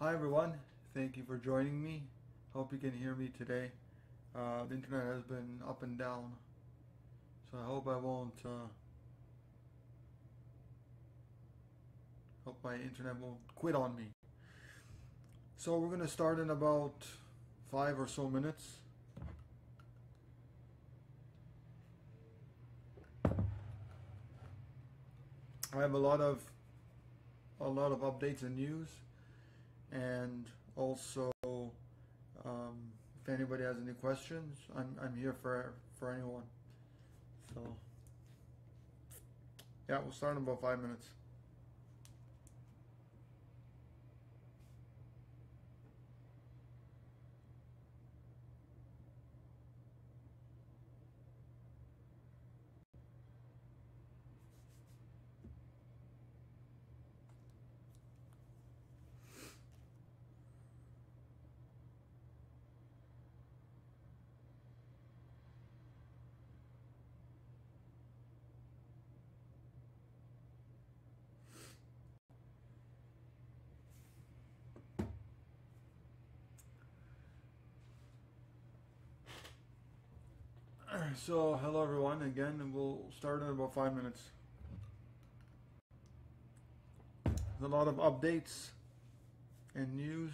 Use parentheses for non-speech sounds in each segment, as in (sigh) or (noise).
Hi everyone, thank you for joining me. Hope you can hear me today. Uh, the internet has been up and down, so I hope I won't. Uh, hope my internet won't quit on me. So we're gonna start in about five or so minutes. I have a lot of a lot of updates and news, and also um, if anybody has any questions, I'm I'm here for for anyone. So yeah, we'll start in about five minutes. So, hello everyone again, and we'll start in about five minutes. There's a lot of updates and news.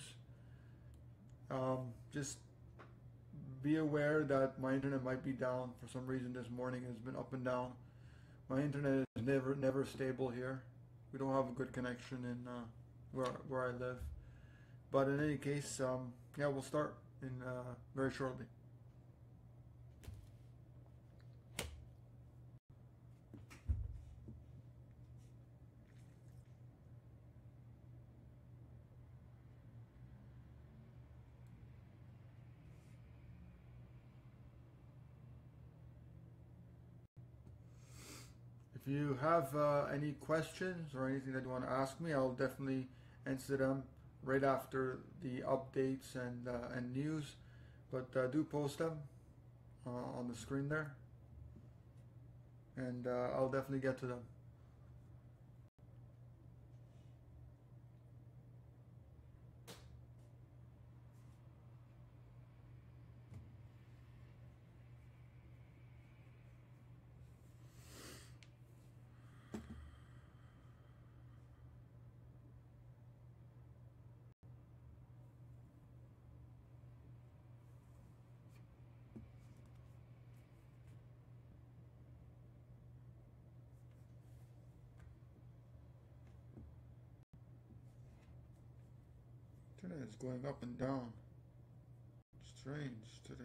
Um, just be aware that my internet might be down for some reason this morning. It's been up and down. My internet is never never stable here. We don't have a good connection in uh, where where I live. But in any case, um, yeah, we'll start in uh, very shortly. You have uh, any questions or anything that you want to ask me, I'll definitely answer them right after the updates and uh, and news. But uh, do post them uh, on the screen there, and uh, I'll definitely get to them. Is going up and down. Strange today.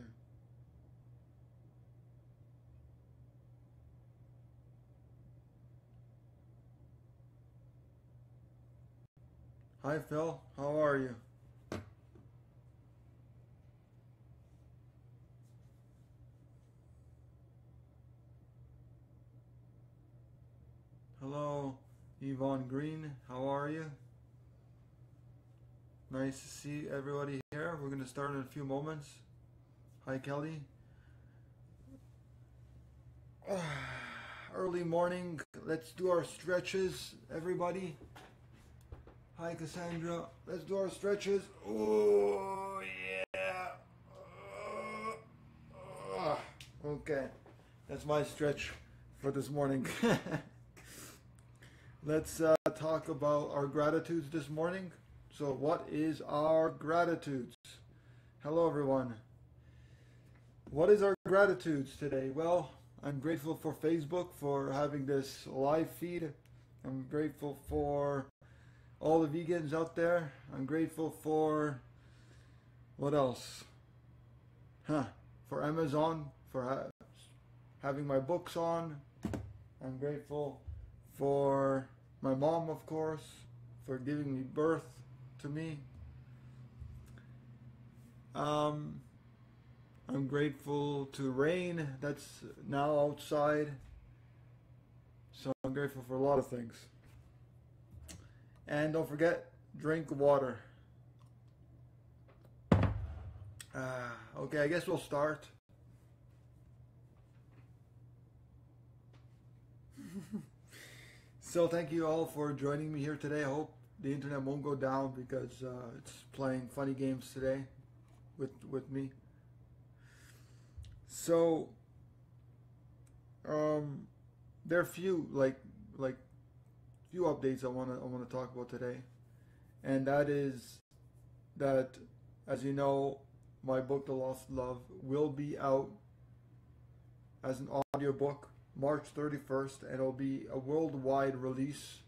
Hi Phil, how are you? Hello, Yvonne Green, how are you? Nice to see everybody here. We're going to start in a few moments. Hi, Kelly. (sighs) Early morning. Let's do our stretches, everybody. Hi, Cassandra. Let's do our stretches. Oh, yeah. Okay. That's my stretch for this morning. (laughs) Let's uh, talk about our gratitudes this morning. So, what is our gratitudes? Hello, everyone. What is our gratitudes today? Well, I'm grateful for Facebook for having this live feed. I'm grateful for all the vegans out there. I'm grateful for what else? Huh? For Amazon for ha- having my books on. I'm grateful for my mom, of course, for giving me birth to me. Um, I'm grateful to the rain that's now outside. So I'm grateful for a lot of things. And don't forget, drink water. Uh, okay, I guess we'll start. (laughs) so thank you all for joining me here today. I hope the internet won't go down because uh, it's playing funny games today with with me. So um, there are few like like few updates I want to I want to talk about today, and that is that as you know, my book The Lost Love will be out as an audiobook March 31st, and it'll be a worldwide release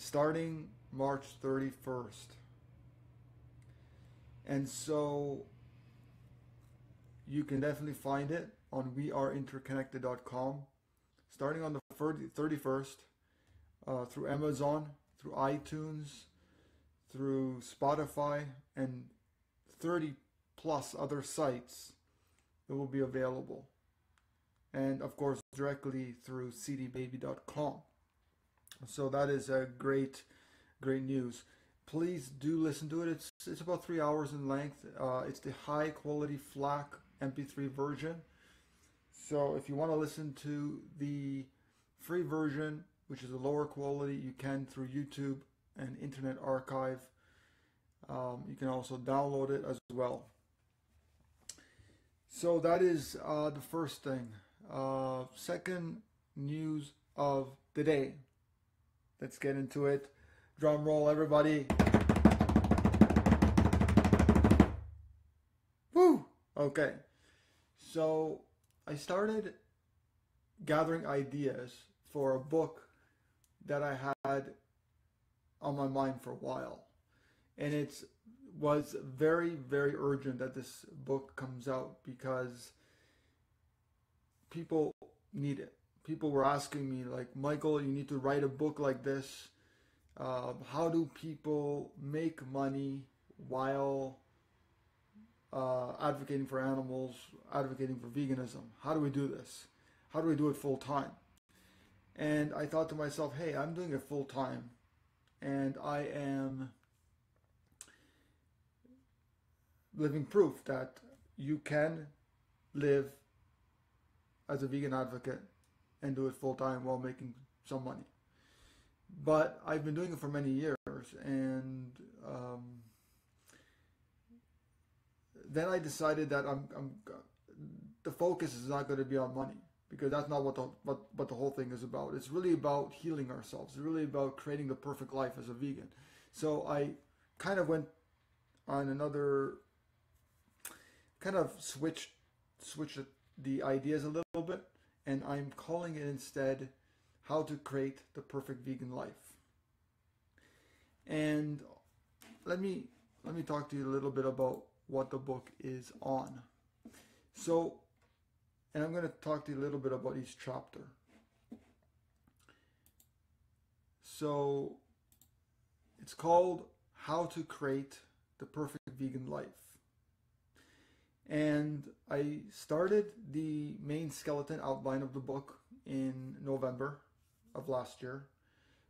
starting March 31st. And so you can definitely find it on weareinterconnected.com starting on the 31st uh, through Amazon, through iTunes, through Spotify, and 30 plus other sites. It will be available. And of course, directly through cdbaby.com. So that is a great, great news. Please do listen to it. It's it's about three hours in length. Uh, it's the high quality FLAC MP3 version. So if you want to listen to the free version, which is a lower quality, you can through YouTube and Internet Archive. Um, you can also download it as well. So that is uh, the first thing. Uh, second news of the day. Let's get into it. Drum roll, everybody. Woo! Okay. So I started gathering ideas for a book that I had on my mind for a while. And it was very, very urgent that this book comes out because people need it. People were asking me, like, Michael, you need to write a book like this. Uh, how do people make money while uh, advocating for animals, advocating for veganism. How do we do this? How do we do it full time? And I thought to myself, hey, I'm doing it full time, and I am living proof that you can live as a vegan advocate and do it full time while making some money. But I've been doing it for many years, and um, then I decided that I'm, I'm the focus is not going to be on money because that's not what the what, what the whole thing is about. It's really about healing ourselves. It's really about creating the perfect life as a vegan. So I kind of went on another kind of switched switched the ideas a little bit and I'm calling it instead how to create the perfect vegan life. And let me let me talk to you a little bit about what the book is on. So, and I'm going to talk to you a little bit about each chapter. So, it's called How to Create the Perfect Vegan Life. And I started the main skeleton outline of the book in November of last year,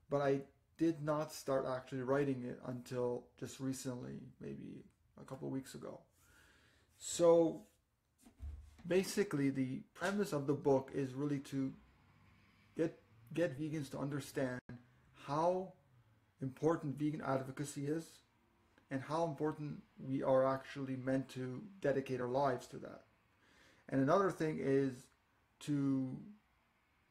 but I did not start actually writing it until just recently, maybe a couple weeks ago. So basically the premise of the book is really to get get vegans to understand how important vegan advocacy is and how important we are actually meant to dedicate our lives to that. And another thing is to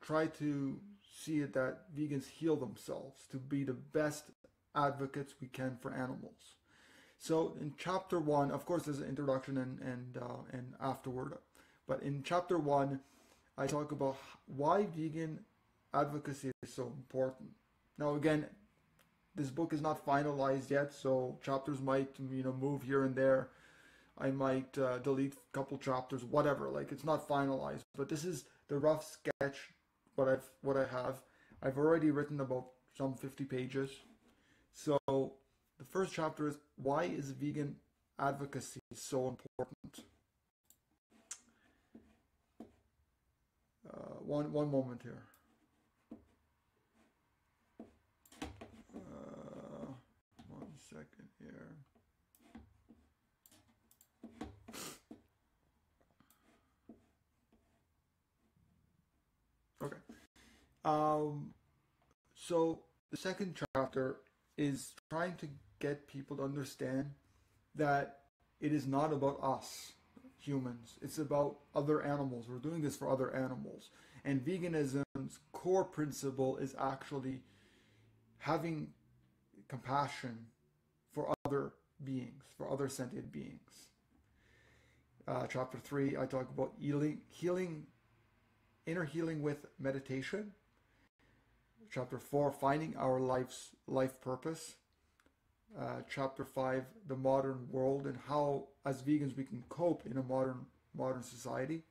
try to see it that vegans heal themselves to be the best advocates we can for animals. So in chapter one, of course, there's an introduction and and uh, and afterward, but in chapter one, I talk about why vegan advocacy is so important. Now, again, this book is not finalized yet, so chapters might you know move here and there. I might uh, delete a couple chapters, whatever. Like it's not finalized, but this is the rough sketch. What I've what I have. I've already written about some 50 pages. So the first chapter is why is vegan advocacy so important? Uh, one one moment here. Uh, one second here. Okay. Um, so the second chapter is trying to get people to understand that it is not about us humans. It's about other animals. We're doing this for other animals. And veganism's core principle is actually having compassion for other beings, for other sentient beings. Uh, chapter 3, I talk about healing, healing, inner healing with meditation. Chapter 4, finding our life's life purpose. Uh, chapter 5, the modern world and how, as vegans, we can cope in a modern modern society.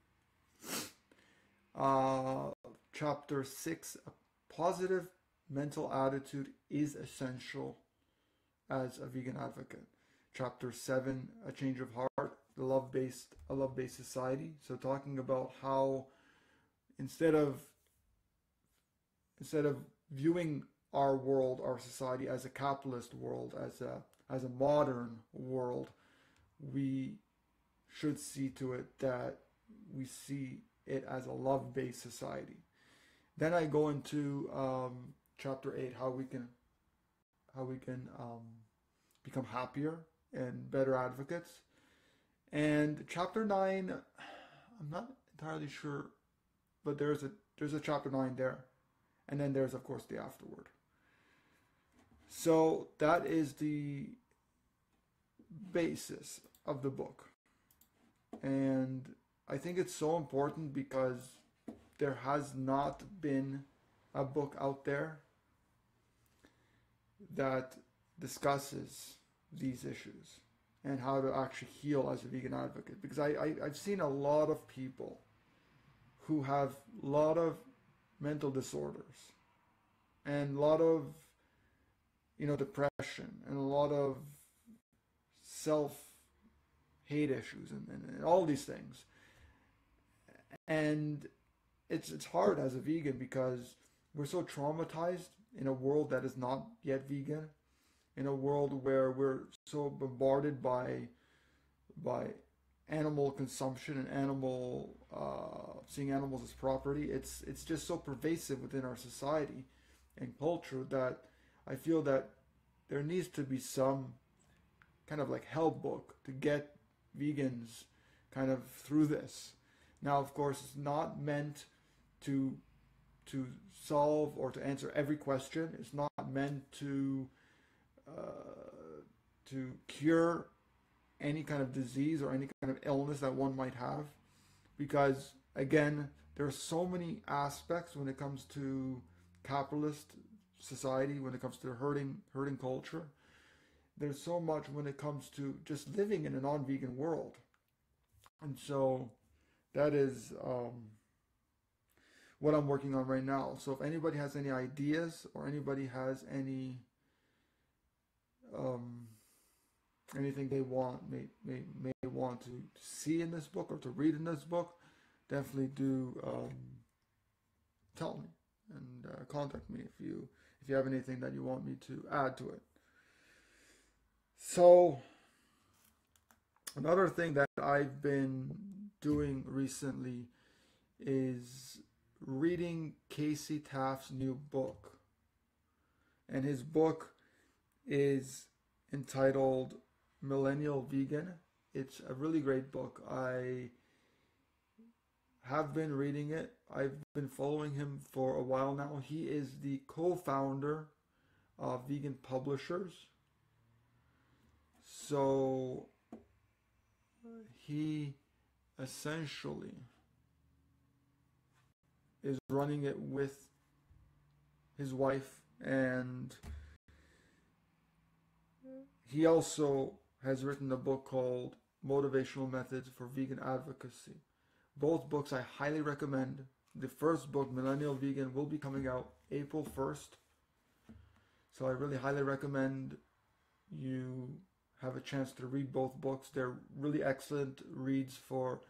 Uh, chapter 6, a positive mental attitude is essential as a vegan advocate. Chapter 7, a change of heart, the love-based a love-based society. So talking about how instead of instead of viewing our world, our society as a capitalist world, as a as a modern world, we should see to it that we see it as a love-based society. Then I go into um, chapter eight, how we can how we can um, become happier and better advocates. And chapter nine, I'm not entirely sure, but there's a there's a chapter nine there, and then there's of course the afterword. So that is the basis of the book. And I think it's so important because there has not been a book out there that discusses these issues and how to actually heal as a vegan advocate. Because I, I, have seen a lot of people who have a lot of mental disorders and a lot of you know, depression and a lot of self hate issues and, and, and, all these things. And it's it's hard as a vegan because we're so traumatized in a world that is not yet vegan, in a world where we're so bombarded by by animal consumption and animal uh, seeing animals as property. It's it's just so pervasive within our society and culture that I feel that there needs to be some kind of like help book to get vegans kind of through this. Now, of course, it's not meant to to solve or to answer every question. It's not meant to uh, to cure any kind of disease or any kind of illness that one might have, because again, there are so many aspects when it comes to capitalist society, when it comes to hurting hurting culture. There's so much when it comes to just living in a non-vegan world, and so that is um, what I'm working on right now. So if anybody has any ideas or anybody has any um, anything they want may, may may want to see in this book or to read in this book, definitely do um, tell me and uh, contact me if you if you have anything that you want me to add to it. So, another thing that I've been doing recently is reading Casey Taft's new book. And his book is entitled Millennial Vegan. It's a really great book. I have been reading it. I've been following him for a while now. He is the co founder of Vegan Publishers. So he essentially is running it with his wife and he also has written a book called Motivational Methods for Vegan Advocacy. Both books I highly recommend. The first book, Millennial Vegan, will be coming out April 1st. So I really highly recommend you have a chance to read both books. They're really excellent reads for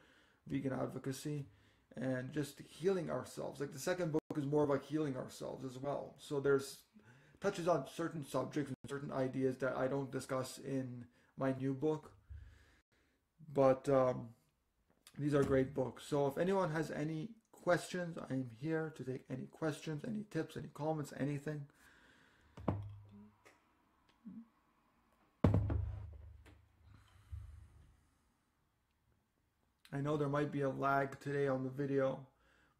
vegan advocacy and just healing ourselves. Like the second book is more about healing ourselves as well. So there's touches on certain subjects and certain ideas that I don't discuss in my new book. But um, these are great books. So if anyone has any questions, I am here to take any questions, any tips, any comments, anything. I know there might be a lag today on the video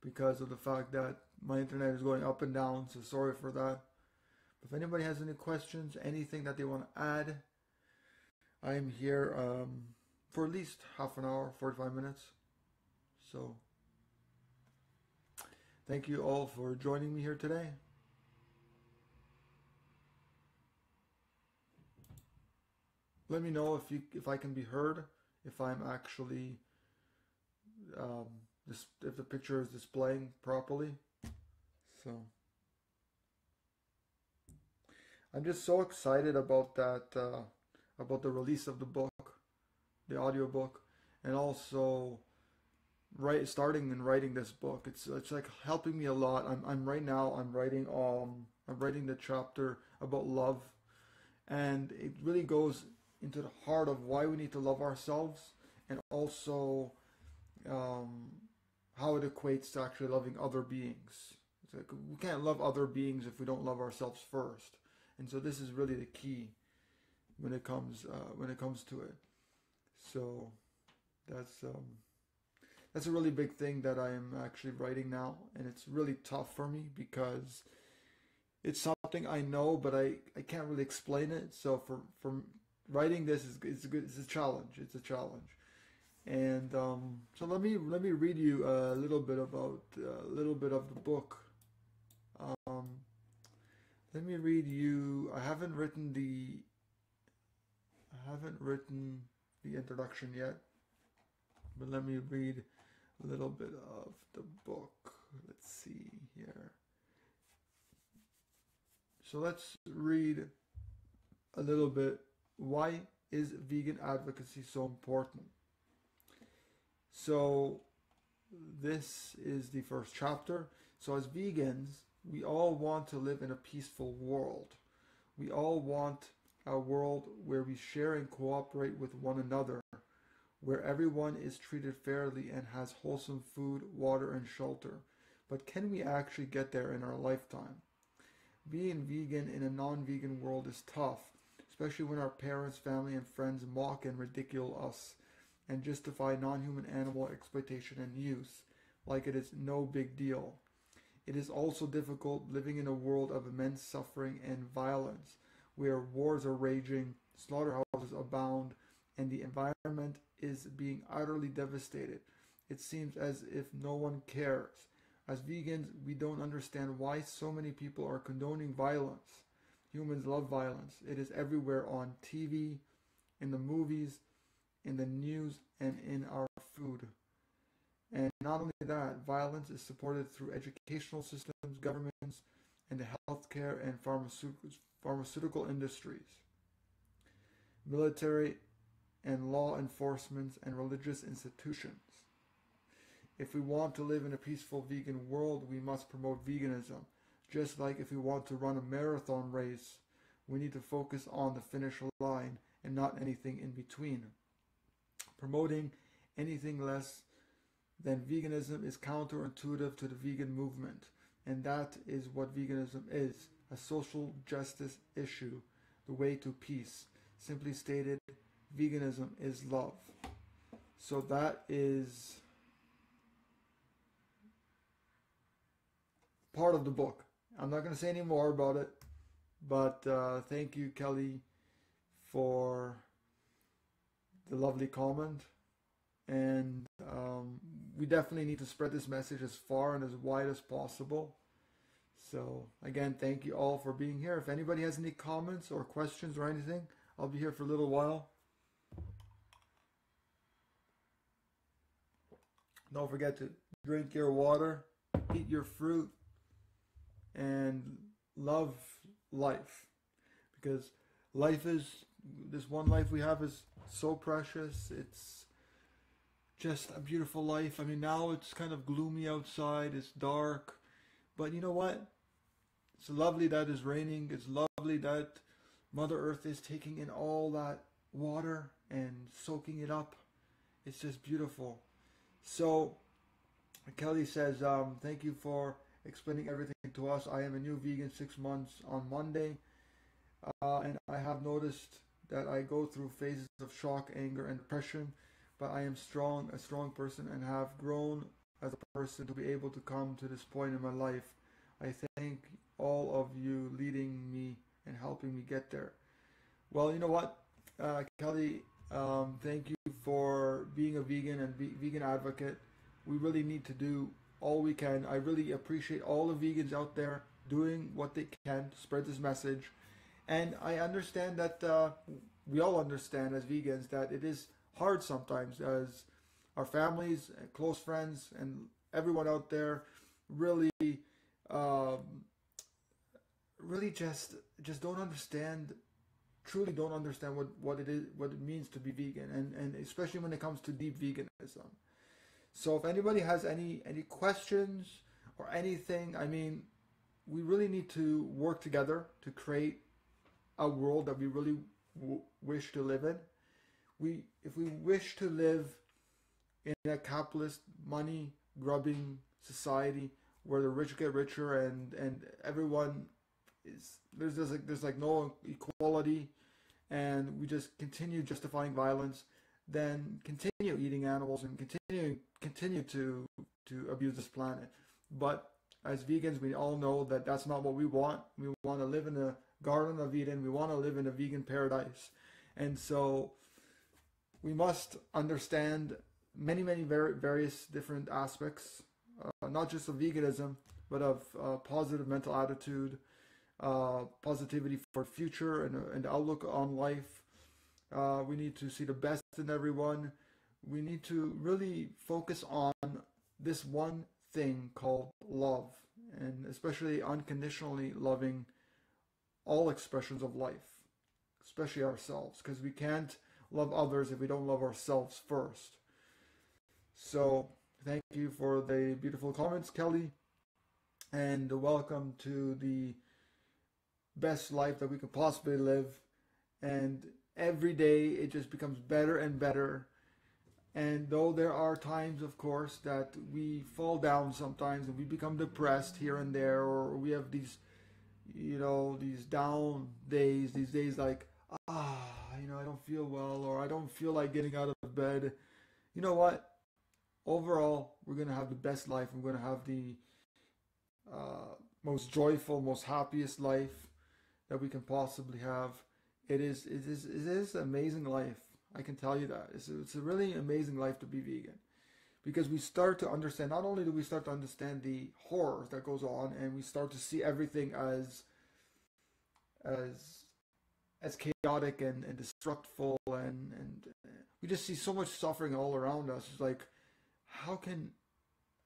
because of the fact that my internet is going up and down, so sorry for that. If anybody has any questions, anything that they want to add, I'm here um, for at least half an hour, 45 minutes. So, thank you all for joining me here today. Let me know if you if I can be heard, if I'm actually um, this if the picture is displaying properly. So. I'm just so excited about that, uh, about the release of the book, the audiobook, and also write starting and writing this book. It's it's like helping me a lot. I'm I'm right now I'm writing um I'm writing the chapter about love, and it really goes into the heart of why we need to love ourselves, and also um, how it equates to actually loving other beings. It's like we can't love other beings if we don't love ourselves first and so this is really the key when it comes uh, when it comes to it. So that's um, that's a really big thing that I am actually writing now, and it's really tough for me because it's something I know, but I, I can't really explain it. So for for writing this is it's a good it's a challenge. It's a challenge. And um, so let me let me read you a little bit about a little bit of the book. Um, let me read you. I haven't written the. Haven't written the introduction yet, but let me read a little bit of the book. Let's see here. So let's read a little bit. Why is vegan advocacy so important? So, this is the first chapter. So, as vegans, we all want to live in a peaceful world. We all want a world where we share and cooperate with one another, where everyone is treated fairly and has wholesome food, water, and shelter. But can we actually get there in our lifetime? Being vegan in a non vegan world is tough, especially when our parents, family, and friends mock and ridicule us and justify non human animal exploitation and use like it is no big deal. It is also difficult living in a world of immense suffering and violence, where wars are raging, slaughterhouses abound, and the environment is being utterly devastated. It seems as if no one cares. As vegans, we don't understand why so many people are condoning violence. Humans love violence. It is everywhere on TV, in the movies, in the news, and in our food. And not only that, violence is supported through educational systems, governments, and the healthcare and pharmaceutical, pharmaceutical industries, military and law enforcement, and religious institutions. If we want to live in a peaceful vegan world, we must promote veganism. Just like if we want to run a marathon race, we need to focus on the finish line and not anything in between. Promoting anything less than veganism is counterintuitive to the vegan movement. And that is what veganism is a social justice issue, the way to peace. Simply stated, veganism is love. So that is part of the book. I'm not going to say any more about it, but uh, thank you, Kelly, for the lovely comment. And um, we definitely need to spread this message as far and as wide as possible. So, again, thank you all for being here. If anybody has any comments or questions or anything, I'll be here for a little while. Don't forget to drink your water, eat your fruit, and love life. Because life is, this one life we have is so precious. It's just a beautiful life. I mean, now it's kind of gloomy outside, it's dark, but you know what? It's lovely that it's raining, it's lovely that Mother Earth is taking in all that water and soaking it up. It's just beautiful. So, Kelly says, um, Thank you for explaining everything to us. I am a new vegan six months on Monday, uh, and I have noticed that I go through phases of shock, anger, and depression but I am strong, a strong person, and have grown as a person to be able to come to this point in my life. I thank all of you leading me and helping me get there. Well, you know what, uh, Kelly, um, thank you for being a vegan and be- vegan advocate. We really need to do all we can. I really appreciate all the vegans out there doing what they can to spread this message. And I understand that uh, we all understand as vegans that it is hard sometimes as our families close friends and everyone out there really um, really just just don't understand truly don't understand what, what it is what it means to be vegan and, and especially when it comes to deep veganism. So if anybody has any any questions or anything, I mean, we really need to work together to create a world that we really w- wish to live in. We if we wish to live in a capitalist money grubbing society where the rich get richer and and everyone is there's just like there's like no equality and we just continue justifying violence then continue eating animals and continue continue to to abuse this planet. But as vegans we all know that that's not what we want. We want to live in a garden of eden. We want to live in a vegan paradise. And so we must understand many many very various different aspects uh, not just of veganism but of uh, positive mental attitude uh, positivity for future and an outlook on life. Uh, we need to see the best in everyone. We need to really focus on this one thing called love, and especially unconditionally loving all expressions of life, especially ourselves, because we can't love others if we don't love ourselves first. So, thank you for the beautiful comments, Kelly, and welcome to the best life that we could possibly live. And every day it just becomes better and better. And though there are times, of course, that we fall down sometimes and we become depressed here and there, or we have these, you know, these down days, these days like, ah, you know, I don't feel well, or I don't feel like getting out of bed. You know what? Overall, we're going to have the best life. We're going to have the uh, most joyful, most happiest life that we can possibly have. It is it is it is amazing life. I can tell you that. It's a, it's a really amazing life to be vegan. Because we start to understand not only do we start to understand the horrors that goes on and we start to see everything as as as chaotic and, and destructive and and we just see so much suffering all around us. It's like how can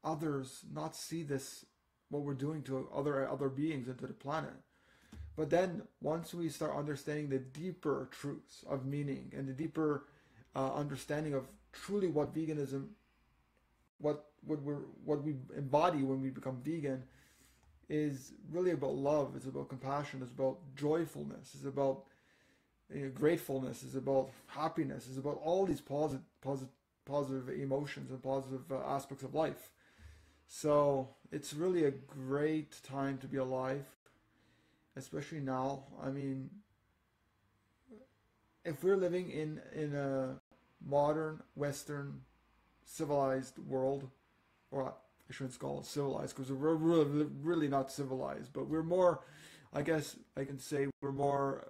others not see this what we're doing to other other beings and to the planet? But then once we start understanding the deeper truths of meaning and the deeper uh, understanding of truly what veganism, what what we what we embody when we become vegan, is really about love. It's about compassion. It's about joyfulness. It's about you know, gratefulness. It's about happiness. It's about all these positive positive positive emotions and positive uh, aspects of life. So it's really a great time to be alive especially now. I mean, if we're living in in a modern Western civilized world, or I shouldn't call it civilized because we're really, really not civilized, but we're more, I guess I can say we're more.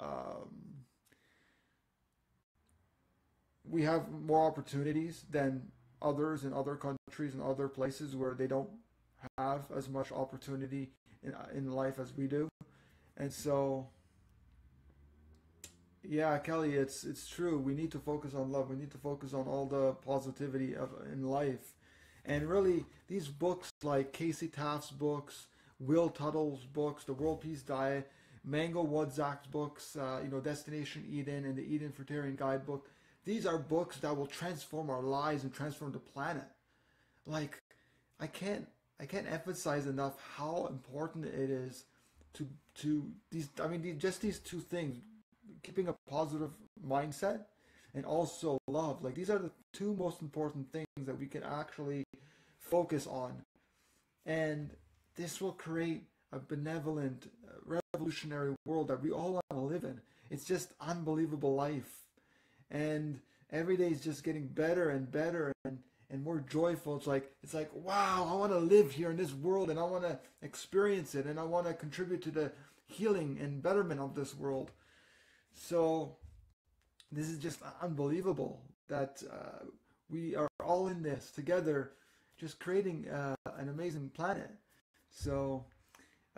Um, we have more opportunities than others in other countries and other places where they don't have as much opportunity in, in life as we do. And so, yeah, Kelly, it's it's true. We need to focus on love. We need to focus on all the positivity of in life, and really these books like Casey Taft's books, Will Tuttle's books, The World Peace Diet, Mango Wodzak's books, uh, you know, Destination Eden and the Eden Fruitarian Guidebook. These are books that will transform our lives and transform the planet. Like, I can't I can't emphasize enough how important it is to to these. I mean, just these two things: keeping a positive mindset and also love. Like these are the two most important things that we can actually focus on, and this will create a benevolent, uh, revolutionary world that we all want to live in. It's just unbelievable life, and every day is just getting better and better and and more joyful. It's like it's like wow, I want to live here in this world and I want to experience it and I want to contribute to the healing and betterment of this world. So this is just unbelievable that uh, we are all in this together, just creating uh, an amazing planet. So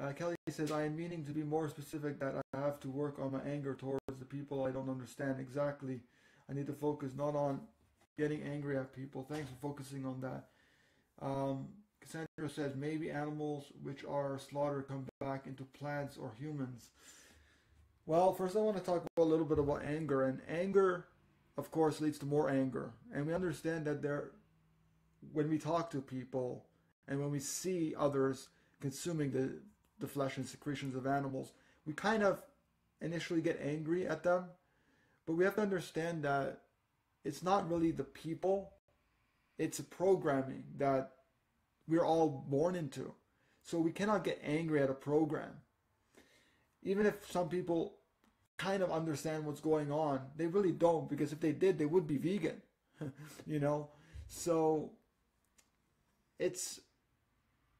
uh, Kelly says, I am meaning to be more specific that I have to work on my anger towards the people I don't understand exactly. I need to focus not on getting angry at people. Thanks for focusing on that. Um, Cassandra says, maybe animals which are slaughtered come back into plants or humans. Well, first I want to talk a little bit about anger. And anger, of course, leads to more anger. And we understand that there, when we talk to people and when we see others consuming the the flesh and secretions of animals, we kind of initially get angry at them. But we have to understand that it's not really the people, it's a programming that we're all born into. So we cannot get angry at a program. Even if some people kind of understand what's going on, they really don't because if they did, they would be vegan. (laughs) you know? So it's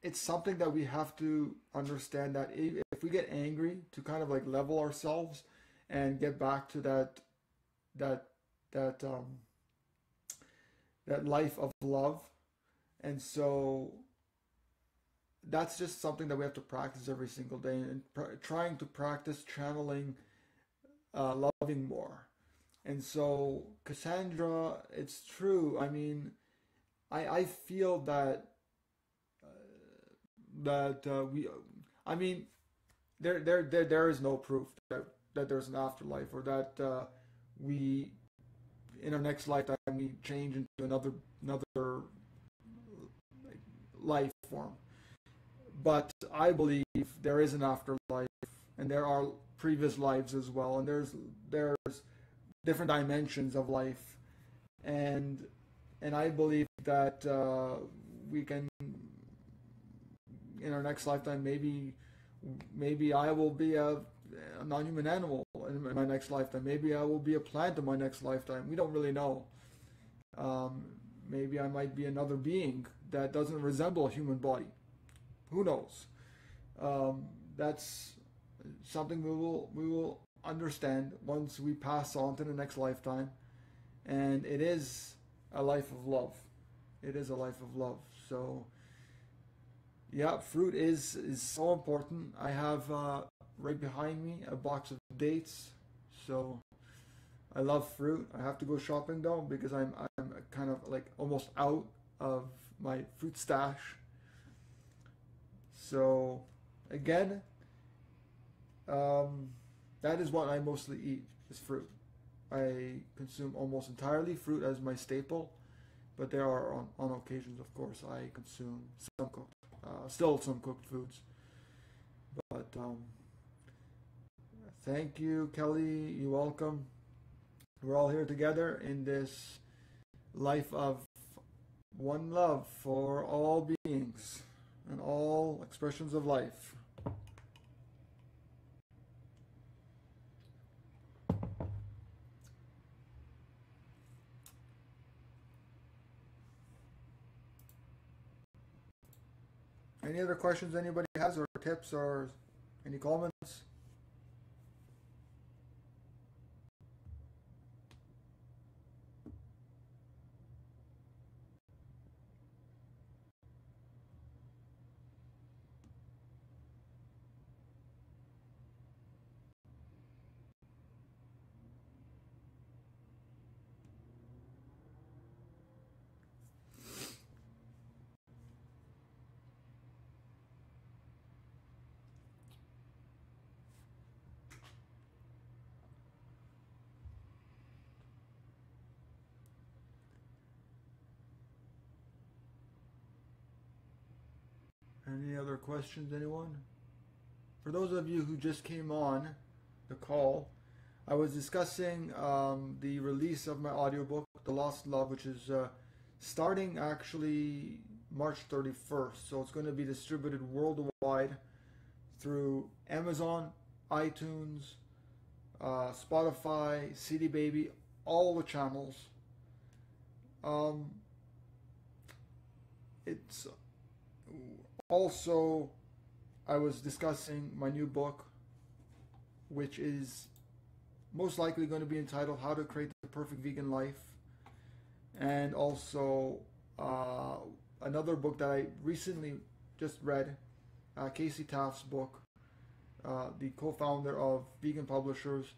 it's something that we have to understand that if we get angry to kind of like level ourselves and get back to that that that um that life of love. And so that's just something that we have to practice every single day and pr- trying to practice channeling uh, loving more. And so cassandra it's true. I mean i i feel that that uh, we, I mean, there, there, there, there is no proof that, that there's an afterlife or that uh, we, in our next lifetime, we change into another, another life form. But I believe there is an afterlife, and there are previous lives as well, and there's there's different dimensions of life, and and I believe that uh, we can in our next lifetime, maybe maybe I will be a, a non-human animal in my next lifetime. Maybe I will be a plant in my next lifetime. We don't really know. Um, maybe I might be another being that doesn't resemble a human body. Who knows? Um, that's something we will we will understand once we pass on to the next lifetime, and it is a life of love. It is a life of love. So yeah, fruit is is so important. I have uh, right behind me a box of dates, so I love fruit. I have to go shopping though because I'm I'm kind of like almost out of my fruit stash. So again, um, that is what I mostly eat is fruit. I consume almost entirely fruit as my staple, but there are on, on occasions, of course, I consume some cooked uh, still some cooked foods. But um, thank you, Kelly. You're welcome. We're all here together in this life of one love for all beings and all expressions of life. Any other questions anybody has, or tips, or any comments? Any other questions, anyone? For those of you who just came on the call, I was discussing um, the release of my audiobook, The Lost Love, which is uh, starting actually March 31st. So it's going to be distributed worldwide through Amazon, iTunes, uh, Spotify, CD Baby, all the channels. um, it's also I was discussing my new book, which is most likely going to be entitled "How to Create the Perfect Vegan Life," and also uh, another book that I recently just read, uh, Casey Taft's book, uh, the co-founder of Vegan Publishers,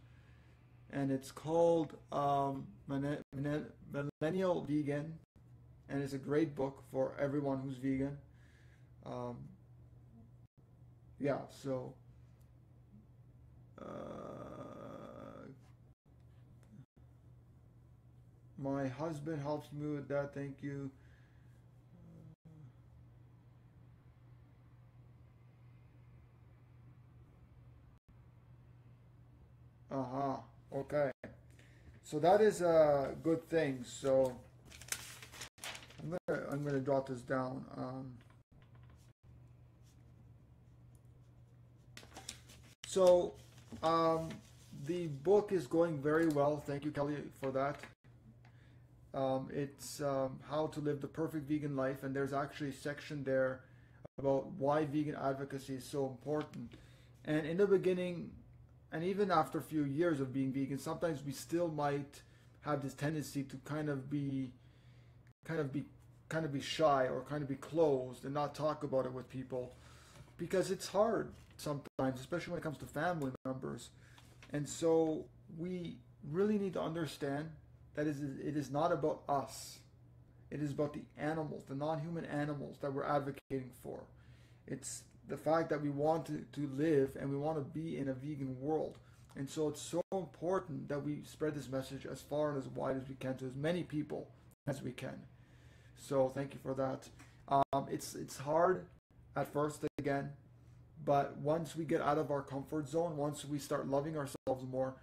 and it's called um, Millennial Vegan, and it's a great book for everyone who's vegan. Um, yeah, so. Uh, my husband helps me with that. Thank you. Uh huh. Okay. So that is a good thing. So I'm gonna I'm gonna jot this down. Um, so um, the book is going very well. Thank you, Kelly, for that. Um, it's um, how to live the perfect vegan life, and there's actually a section there about why vegan advocacy is so important. And in the beginning, and even after a few years of being vegan, sometimes we still might have this tendency to kind of be, kind of be, kind of be shy or kind of be closed and not talk about it with people, because it's hard sometimes, especially when it comes to family members. And so we really need to understand that it is not about us. It is about the animals, the non-human animals that we're advocating for. It's the fact that we want to, to live and we want to be in a vegan world. And so it's so important that we spread this message as far and as wide as we can to as many people as we can. So thank you for that. Um, it's it's hard at first again, but once we get out of our comfort zone, once we start loving ourselves more,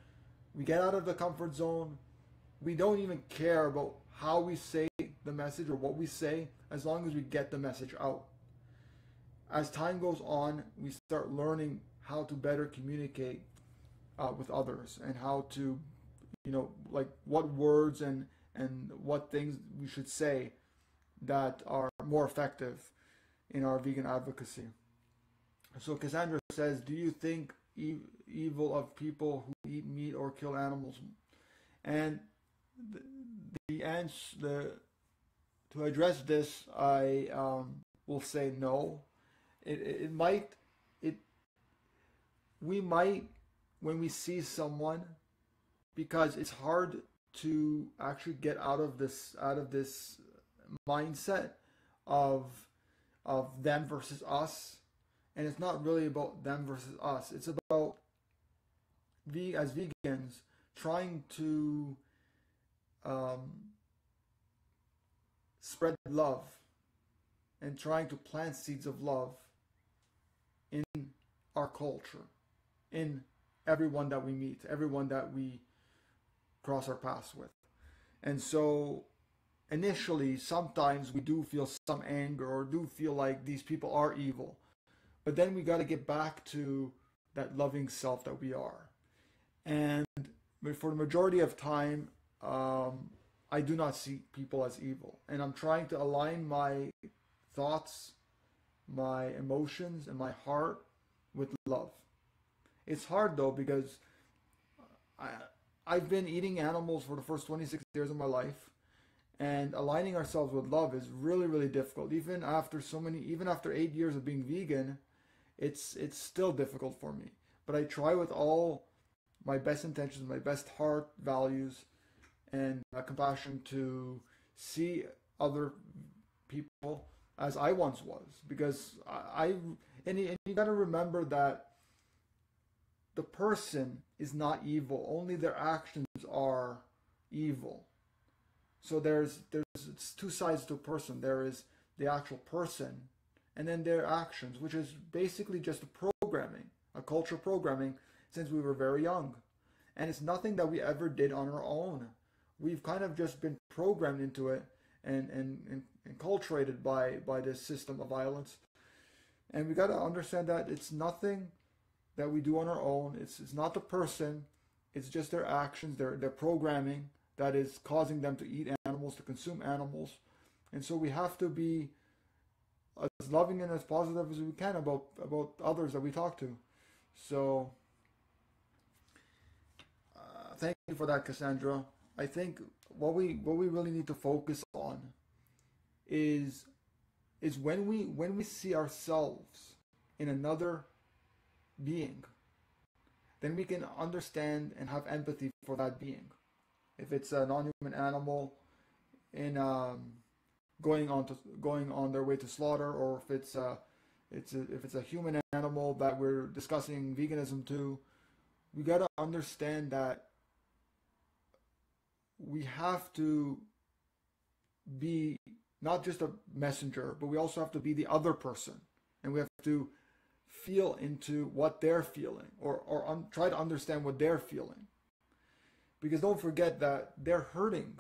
we get out of the comfort zone. We don't even care about how we say the message or what we say, as long as we get the message out as time goes on, we start learning how to better communicate uh, with others and how to, you know, like what words and and what things we should say that are more effective in our vegan advocacy. So Cassandra says, "Do you think evil of people who eat meat or kill animals?" And the, the answer, the to address this, I um, will say no. It, it might, it, we might, when we see someone, because it's hard to actually get out of this, out of this mindset of, of them versus us. And it's not really about them versus us. It's about, we as vegans, trying to um, spread love and trying to plant seeds of love in our culture, in everyone that we meet, everyone that we cross our paths with. And so initially, sometimes we do feel some anger or do feel like these people are evil. But then we got to get back to that loving self that we are. And for the majority of time, um, I do not see people as evil. And I'm trying to align my thoughts my emotions and my heart with love. It's hard though because I I've been eating animals for the first 26 years of my life and aligning ourselves with love is really really difficult even after so many even after 8 years of being vegan it's it's still difficult for me. But I try with all my best intentions my best heart values and compassion to see other people as I once was. Because I, I and, you, and you got to remember that the person is not evil. Only their actions are evil. So there's there's it's two sides to a person. There is the actual person and then their actions which is basically just a programming a cultural programming since we were very young and it's nothing that we ever did on our own we've kind of just been programmed into it and, and, and enculturated by, by this system of violence. And we got to understand that it's nothing that we do on our own. It's, it's not the person. It's just their actions, their, their programming that is causing them to eat animals, to consume animals. And so we have to be as loving and as positive as we can about about others that we talk to. So uh, thank you for that, Cassandra. I think what we what we really need to focus on is is when we when we see ourselves in another being, then we can understand and have empathy for that being. If it's a non-human animal in um, going on to going on their way to slaughter, or if it's a, it's a, if it's a human animal that we're discussing veganism to, we got to understand that we have to be not just a messenger, but we also have to be the other person, and we have to feel into what they're feeling, or or un- try to understand what they're feeling. Because don't forget that they're hurting.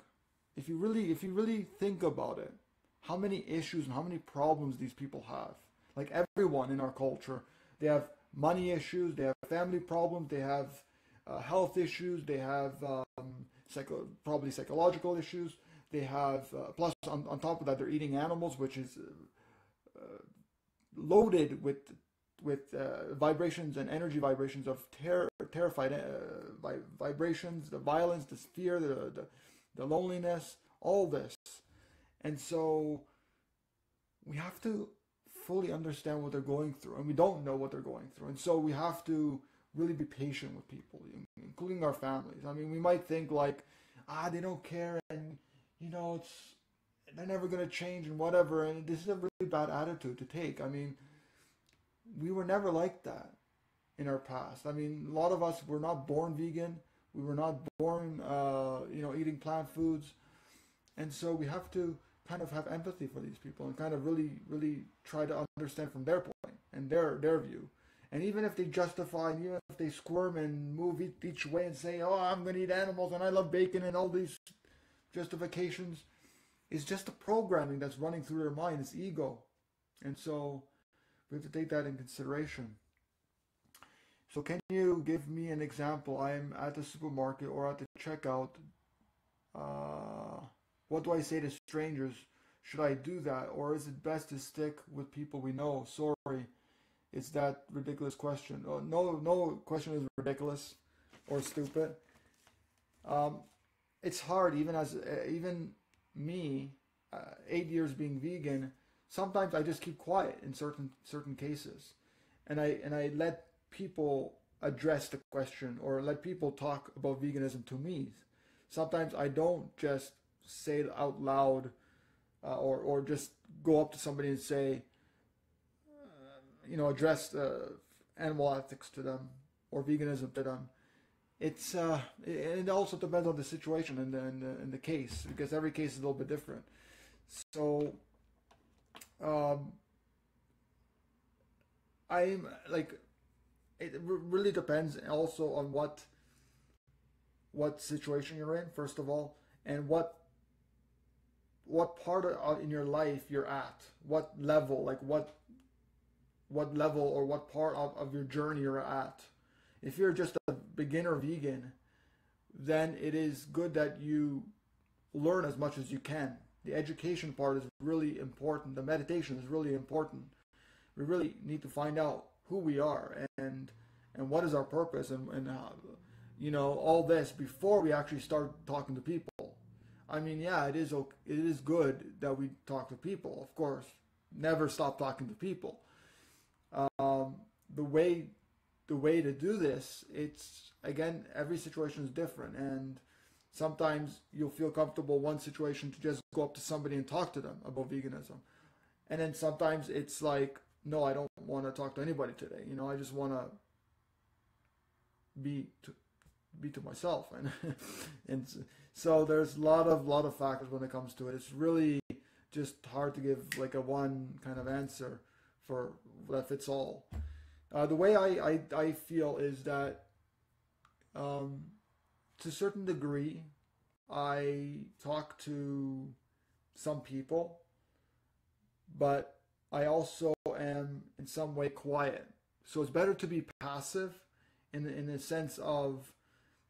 If you really if you really think about it, how many issues and how many problems these people have. Like everyone in our culture, they have money issues, they have family problems, they have uh, health issues, they have um, psycho- probably psychological issues. They have, uh, plus on, on top of that, they're eating animals, which is uh, loaded with with uh, vibrations and energy vibrations of terror, terrified uh, vibrations, the violence, the fear, the, the, the loneliness, all this. And so we have to fully understand what they're going through, and we don't know what they're going through. And so we have to really be patient with people, including our families. I mean, we might think like, ah, they don't care, and you know, it's they're never going to change and whatever. And this is a really bad attitude to take. I mean, we were never like that in our past. I mean, a lot of us were not born vegan. We were not born, uh, you know, eating plant foods, and so we have to kind of have empathy for these people and kind of really, really try to understand from their point and their their view. And even if they justify, and even if they squirm and move each way and say, "Oh, I'm going to eat animals and I love bacon," and all these justifications, it's just the programming that's running through their mind. It's ego, and so we have to take that in consideration. So, can you give me an example? I'm at the supermarket or at the checkout. Uh, what do I say to strangers? Should I do that, or is it best to stick with people we know? Sorry, it's that ridiculous question. Oh, no, no question is ridiculous or stupid. Um, it's hard, even as uh, even me, uh, eight years being vegan. Sometimes I just keep quiet in certain certain cases, and I and I let people address the question or let people talk about veganism to me. Sometimes I don't just say it out loud uh, or, or just go up to somebody and say, you know, address uh, animal ethics to them or veganism to them. It's uh, it, also depends on the situation and the, and the, and the case because every case is a little bit different. So, um, I'm like, it really depends also on what what situation you're in first of all and what what part of, in your life you're at, what level, like what what level or what part of, of your journey you're at. If you're just a beginner vegan, then it is good that you learn as much as you can. The education part is really important. The meditation is really important. We really need to find out who we are and and what is our purpose and, and how, you know all this before we actually start talking to people I mean, yeah, it is it is good that we talk to people, of course. Never stop talking to people. Um, the way the way to do this, it's again every situation is different, and sometimes you'll feel comfortable one situation to just go up to somebody and talk to them about veganism, and then sometimes it's like, no, I don't want to talk to anybody today. You know, I just want to be to, be to myself, (laughs) and and so there's a lot of lot of factors when it comes to it. It's really just hard to give like a one kind of answer for that fits all. Uh, the way I, I, I feel is that um, to a certain degree, I talk to some people, but I also am in some way quiet. So it's better to be passive in in the sense of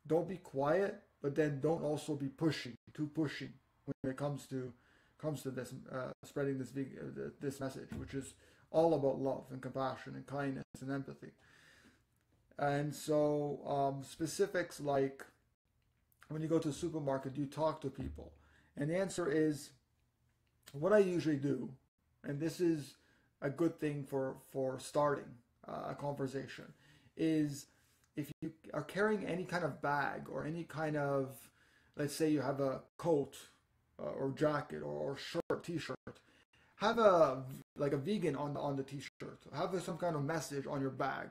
don't be quiet, but then don't also be pushing, too pushing when it comes to comes to this uh, spreading this uh, this message, which is all about love and compassion and kindness and empathy. And so um, specifics like when you go to the supermarket, do you talk to people, and the answer is what I usually do, and this is a good thing for for starting uh, a conversation, is if you are carrying any kind of bag or any kind of, let's say you have a coat uh, or jacket or, shirt, t-shirt, have a like a vegan on the on the t-shirt. Have some kind of message on your bag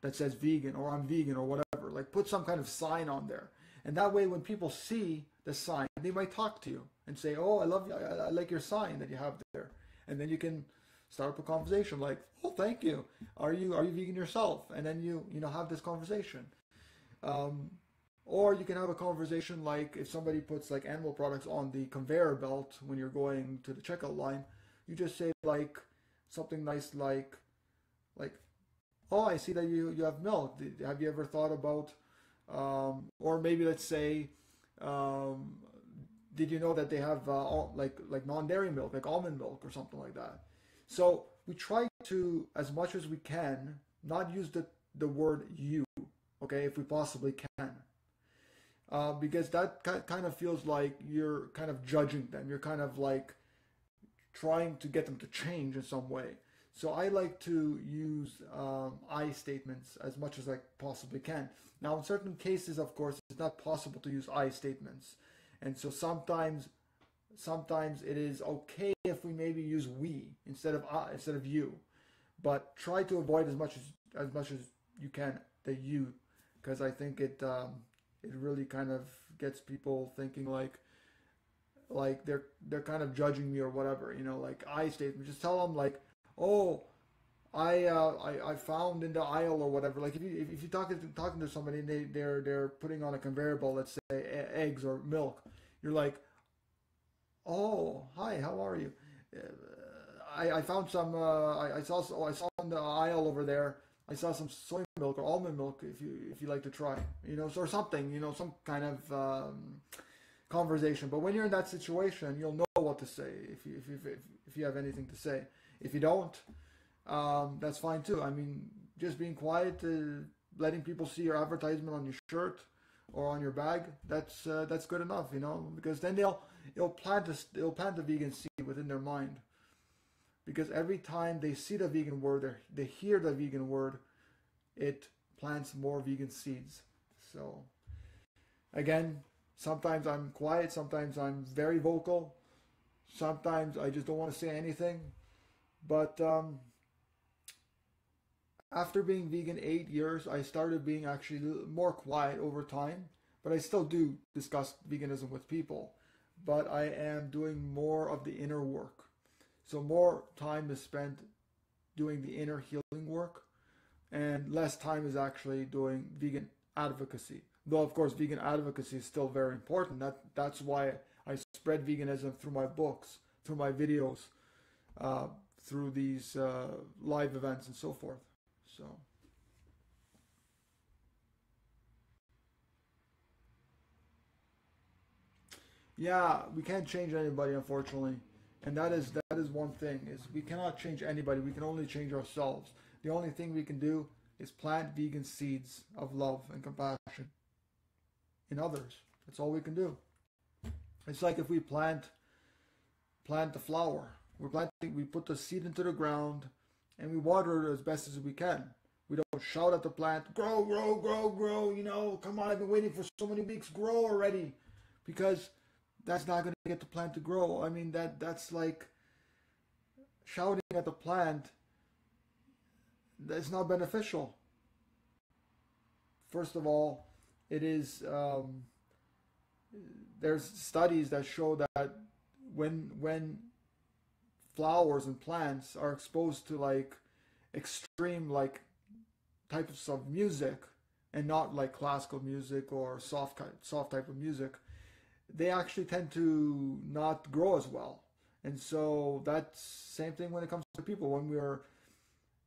that says vegan or I'm vegan or whatever. Like put some kind of sign on there, and that way when people see the sign, they might talk to you and say, "Oh, I love you. I, I like your sign that you have there," and then you can start up a conversation like, "Oh, thank you. Are you are you vegan yourself?" And then you you know have this conversation. Um, or you can have a conversation like if somebody puts like animal products on the conveyor belt when you're going to the checkout line, you just say like something nice like like oh I see that you you have milk. Have you ever thought about um, or maybe let's say um, did you know that they have uh, all, like like non-dairy milk like almond milk or something like that so we try to, as much as we can, not use the, the word you, okay, if we possibly can. Uh, because that kind of feels like you're kind of judging them. You're kind of like trying to get them to change in some way. So I like to use um, I statements as much as I possibly can. Now, in certain cases, of course, it's not possible to use I statements. And so sometimes sometimes it is okay if we maybe use we instead of I instead of you, but try to avoid as much as as much as you can the you, because I think it um, it really kind of gets people thinking like like they're they're kind of judging me or whatever you know like I statement just tell them like oh I, uh, I I found in the aisle or whatever. Like if you if you talking to, talking to somebody and they they're they're putting on a conveyor belt, let's say eggs or milk, you're like, Oh, hi, how are you? Uh, I, I found some, uh, I, I, saw, oh, I saw in the aisle over there, I saw some soy milk or almond milk if you, if you like to try, you know, or something, you know, some kind of, um, conversation. But when you're in that situation, you'll know what to say if you, if you, if, if you have anything to say. If you don't, um, that's fine too. I mean, just being quiet, uh, letting people see your advertisement on your shirt or on your bag, that's uh, that's good enough, you know, because then they'll it'll plant it'll plant the vegan seed within their mind. Because every time they see the vegan word, they hear the vegan word, it plants more vegan seeds. So, again, sometimes I'm quiet, sometimes I'm very vocal, sometimes I just don't want to say anything. But um, after being vegan eight years, I started being actually more quiet over time. But I still do discuss veganism with people but I am doing more of the inner work. So more time is spent doing the inner healing work and less time is actually doing vegan advocacy. Though of course vegan advocacy is still very important. That that's why I spread veganism through my books, through my videos, uh, through these uh, live events and so forth. So Yeah, we can't change anybody, unfortunately, and that is that is one thing is we cannot change anybody. We can only change ourselves. The only thing we can do is plant vegan seeds of love and compassion in others. That's all we can do. It's like if we plant plant the flower. We're planting. We put the seed into the ground, and we water it as best as we can. We don't shout at the plant, grow, grow, grow, grow. You know, come on, I've been waiting for so many weeks. Grow already, because that's not going to get the plant to grow. I mean, that that's like shouting at the plant. That's not beneficial. First of all, it is. Um, there's studies that show that when when flowers and plants are exposed to like extreme like types of music and not like classical music or soft soft type of music they actually tend to not grow as well. And so that's same thing when it comes to people. When we are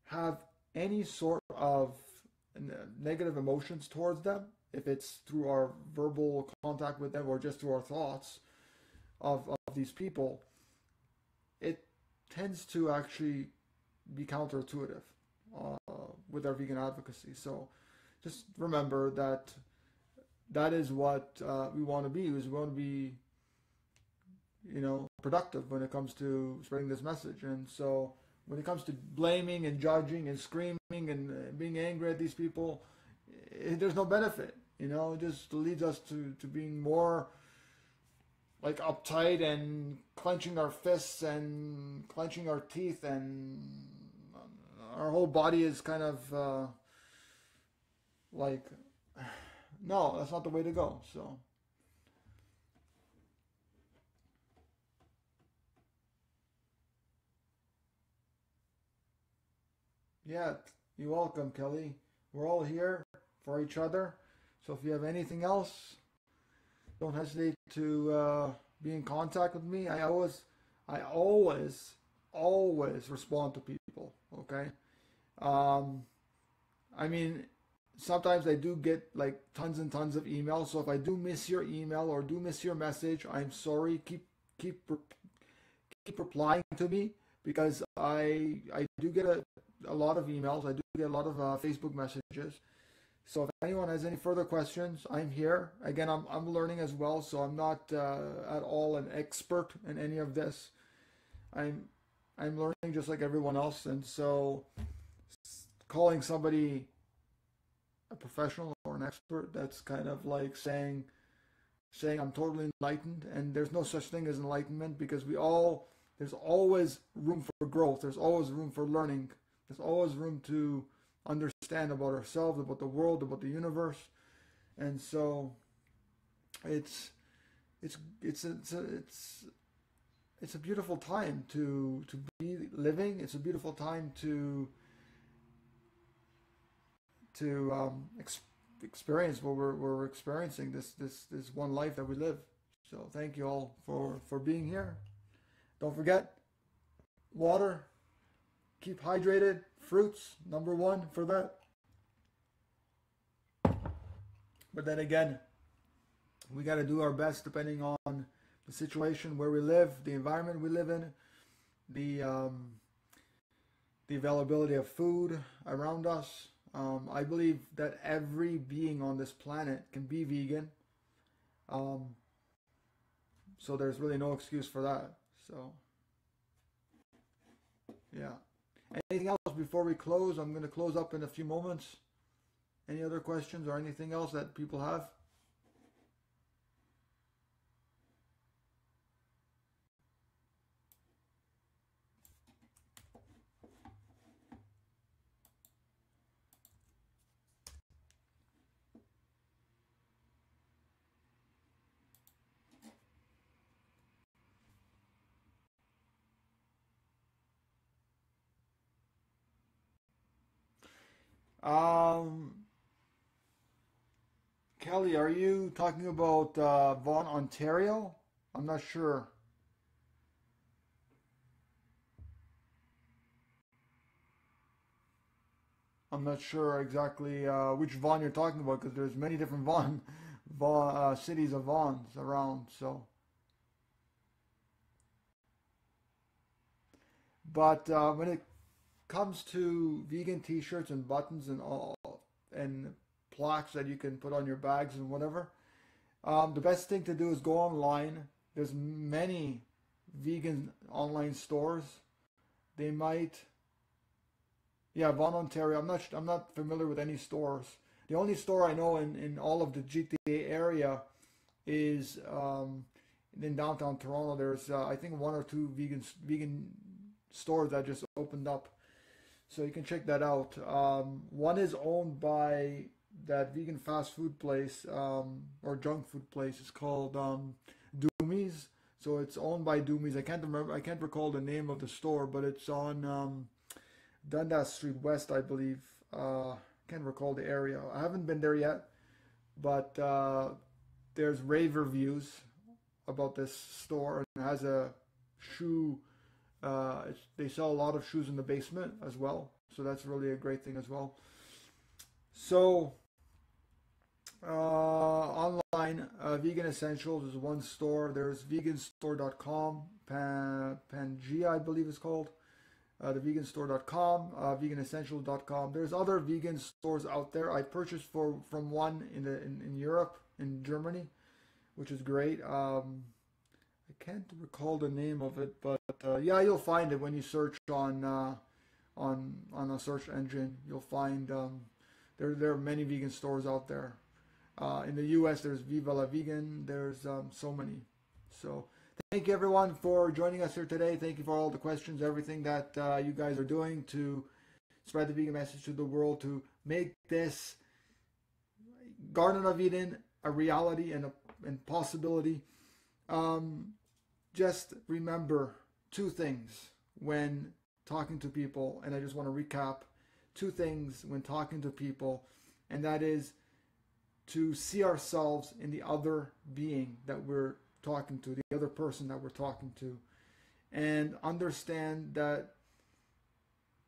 have any sort of negative emotions towards them, if it's through our verbal contact with them or just through our thoughts of, of these people, it tends to actually be counterintuitive uh, with our vegan advocacy. So just remember that that is what uh, we want to be. Is we want to be, you know, productive when it comes to spreading this message. And so when it comes to blaming and judging and screaming and uh, being angry at these people, it, eh, there's no benefit. You know, it just leads us to, to being more like uptight and clenching our fists and clenching our teeth and our whole body is kind of uh, like no that's not the way to go so yeah you're welcome kelly we're all here for each other so if you have anything else don't hesitate to uh, be in contact with me. I always, I always, always respond to people. Okay. Um, I mean, sometimes I do get like tons and tons of emails. So if I do miss your email or do miss your message, I'm sorry. Keep keep keep replying to me because I I do get a, a lot of emails. I do get a lot of uh, Facebook messages. So if anyone has any further questions, I'm here. Again, I'm, I'm learning as well, so I'm not uh, at all an expert in any of this. I'm I'm learning just like everyone else, and so calling somebody a professional or an expert, that's kind of like saying saying I'm totally enlightened, and there's no such thing as enlightenment because we all there's always room for growth. There's always room for learning. There's always room to understand about ourselves, about the world, about the universe, and so it's it's it's it's it's it's a beautiful time to to be living. It's a beautiful time to to um, ex- experience what we're, we're experiencing this this this one life that we live. So thank you all for for being here. Don't forget water. Keep hydrated fruits, number one for that. But then again, we got to do our best depending on the situation where we live, the environment we live in, the um, the availability of food around us. Um, I believe that every being on this planet can be vegan. Um, so there's really no excuse for that. So, yeah. Anything else before we close? I'm going to close up in a few moments. Any other questions or anything else that people have? Um, Kelly, are you talking about uh, Vaughan, Ontario? I'm not sure. I'm not sure exactly uh, which Vaughan you're talking about because there's many different Vaughan, (laughs) uh, cities of Vaughns around. So, but uh, when it comes to vegan T-shirts and buttons and all and plaques that you can put on your bags and whatever, um, the best thing to do is go online. There's many vegan online stores. They might, yeah, Vaughan, Ontario. I'm not. I'm not familiar with any stores. The only store I know in, in all of the GTA area is um, in downtown Toronto. There's uh, I think one or two vegan vegan stores that just opened up so you can check that out. Um, one is owned by that vegan fast food place um, or junk food place. It's called um, Doomies. So it's owned by Doomies. I can't remember. I can't recall the name of the store, but it's on um, Dundas Street West, I believe. Uh, can't recall the area. I haven't been there yet, but uh, there's rave reviews about this store. It has a shoe uh, they sell a lot of shoes in the basement as well, so that's really a great thing as well. So uh, online, uh, Vegan Essentials is one store. There's veganstore.com, Pan, Pangea, I believe it's called. Uh, the veganstore.com, uh, veganessentials.com. There's other vegan stores out there. I purchased for from one in the in, in Europe, in Germany, which is great. Um, can't recall the name of it, but uh, yeah, you'll find it when you search on uh, on on a search engine. You'll find um, there there are many vegan stores out there. Uh, in the U.S., there's Viva la Vegan. There's um, so many. So thank you everyone for joining us here today. Thank you for all the questions, everything that uh, you guys are doing to spread the vegan message to the world, to make this Garden of Eden a reality and a and possibility. Um, just remember two things when talking to people, and I just want to recap two things when talking to people, and that is to see ourselves in the other being that we're talking to, the other person that we're talking to, and understand that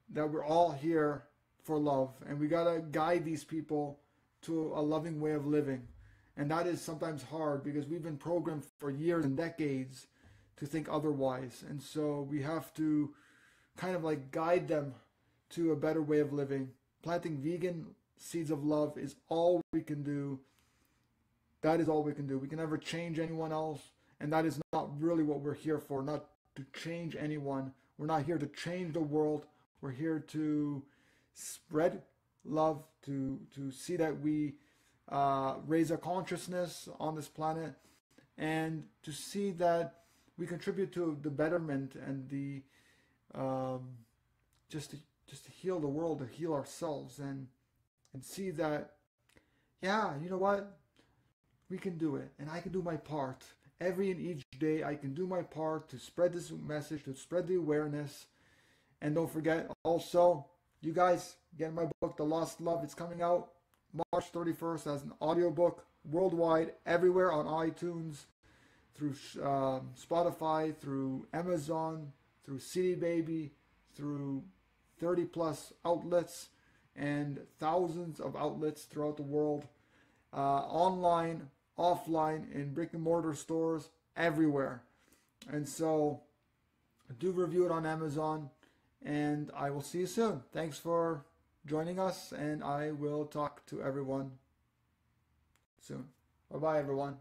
that we're all here for love, and we gotta guide these people to a loving way of living. And that is sometimes hard because we've been programmed for years and decades to think otherwise. And so we have to kind of like guide them to a better way of living. Planting vegan seeds of love is all we can do. That is all we can do. We can never change anyone else. And that is not really what we're here for, not to change anyone. We're not here to change the world. We're here to spread love, to, to see that we uh, raise our consciousness on this planet, and to see that we contribute to the betterment and the um, just to just to heal the world, to heal ourselves, and and see that, yeah, you know what, we can do it, and I can do my part. Every and each day, I can do my part to spread this message, to spread the awareness, and don't forget also, you guys get my book, The Lost Love. It's coming out March 31st as an audiobook worldwide, everywhere on iTunes, through um, Spotify, through Amazon, through CD Baby, through 30 plus outlets and thousands of outlets throughout the world, uh, online, offline, in brick and mortar stores, everywhere. And so do review it on Amazon, and I will see you soon. Thanks for joining us, and I will talk to everyone soon. Bye bye, everyone.